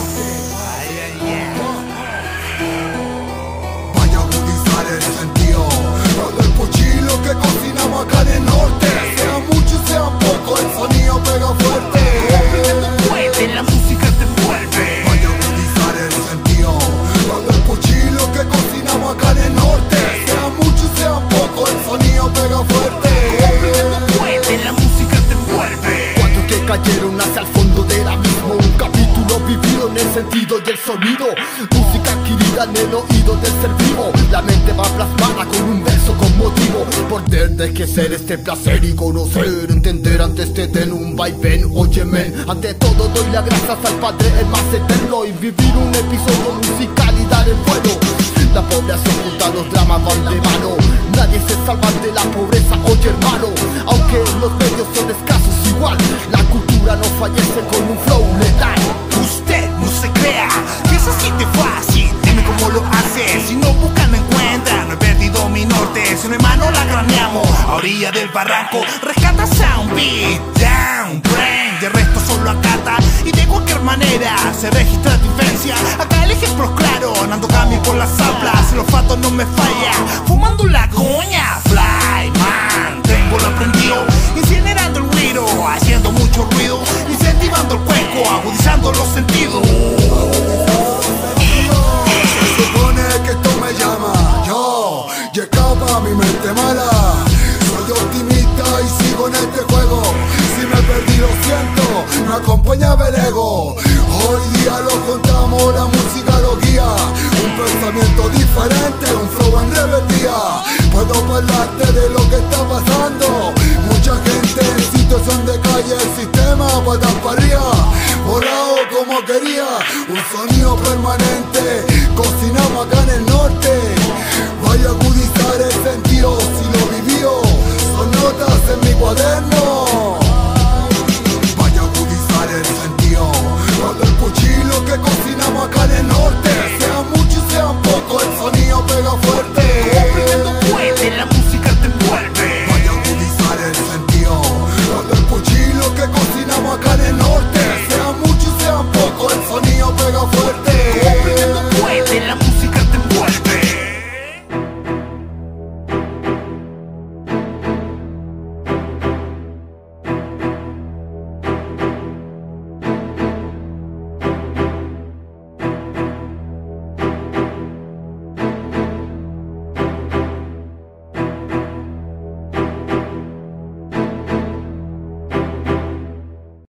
Yeah. Y el sonido. Música adquirida en el oído del ser vivo. La mente va plasmada con un verso con motivo. Poder de que ser este placer y conocer Entender antes de tener un vaivén. Óyeme, ante todo doy las gracias al Padre el más eterno Y vivir un episodio musical y dar el vuelo. La población junta los dramas van de mano. Nadie se salva de la pobreza, oye hermano. Aunque los medios son orilla del barranco, rescata sound beat. Down, brain. De resto solo acata. Y de cualquier manera se registra diferencia. Acá el ejemplo es claro. Nando cambio por las zaplas. Los fatos no me fallan. Fumando la coña. Siento, me acompañaba el ego. Hoy día lo contamos, la música lo guía. Un pensamiento diferente, un flow en rebeldía. Puedo hablarte de lo que está pasando. Mucha gente en situación de calle El sistema patas para arriba. Volado como quería Un sonido permanente que considero